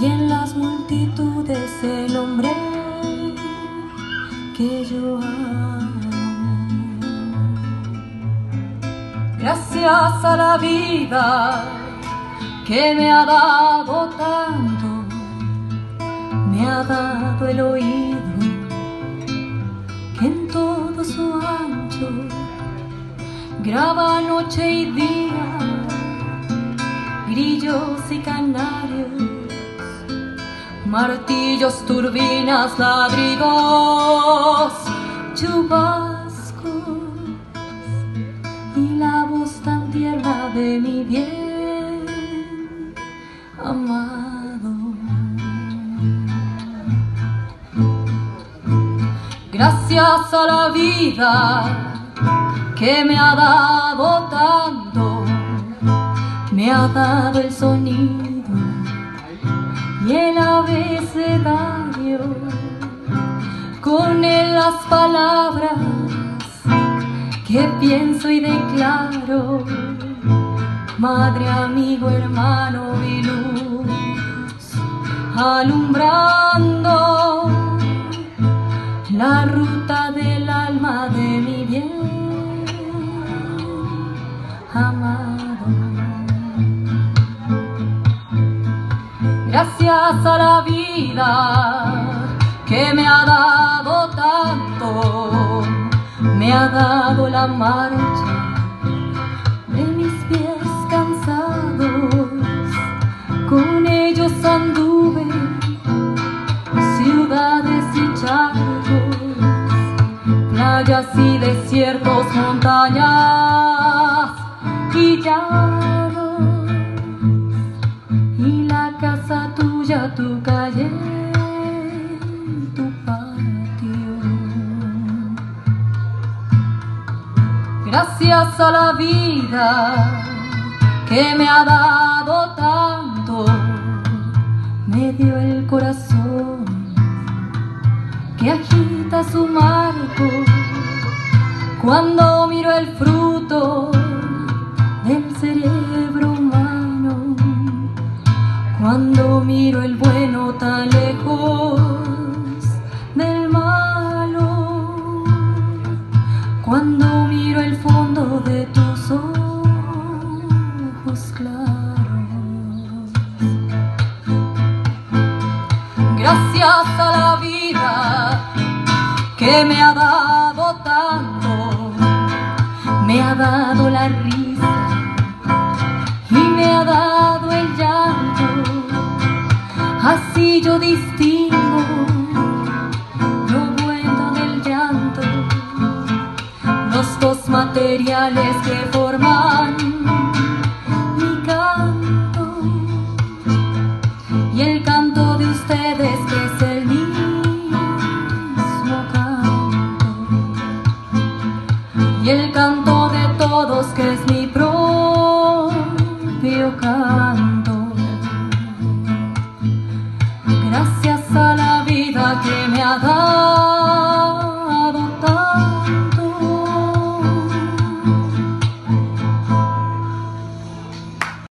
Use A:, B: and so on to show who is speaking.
A: y en las multitudes el hombre que yo amo. Gracias a la vida que me ha dado tanto, me ha dado el oído que en todo su ancho graba noche y día, grillos y canarios martillos, turbinas, ladridos, chubascos y la voz tan tierna de mi bien amado. Gracias a la vida que me ha dado tanto, me ha dado el sonido y el abecedario con él las palabras que pienso y declaro. Madre, amigo, hermano y luz alumbrando la ruta del alma Gracias a la vida que me ha dado tanto, me ha dado la marcha de mis pies cansados. Con ellos anduve ciudades y charcos, playas y desiertos, montañas y llanos Gracias a la vida que me ha dado tanto, me dio el corazón que agita su marco cuando miro el fruto del cerebro humano. Cuando miro el bueno tan lejos del malo, cuando miro el de tus ojos claros. Gracias a la vida que me ha dado tanto, me ha dado la risa y me ha dado el llanto. Así yo distingo materiales que forman mi canto y el canto de ustedes que es el mismo canto y el canto de todos que es mi propio canto.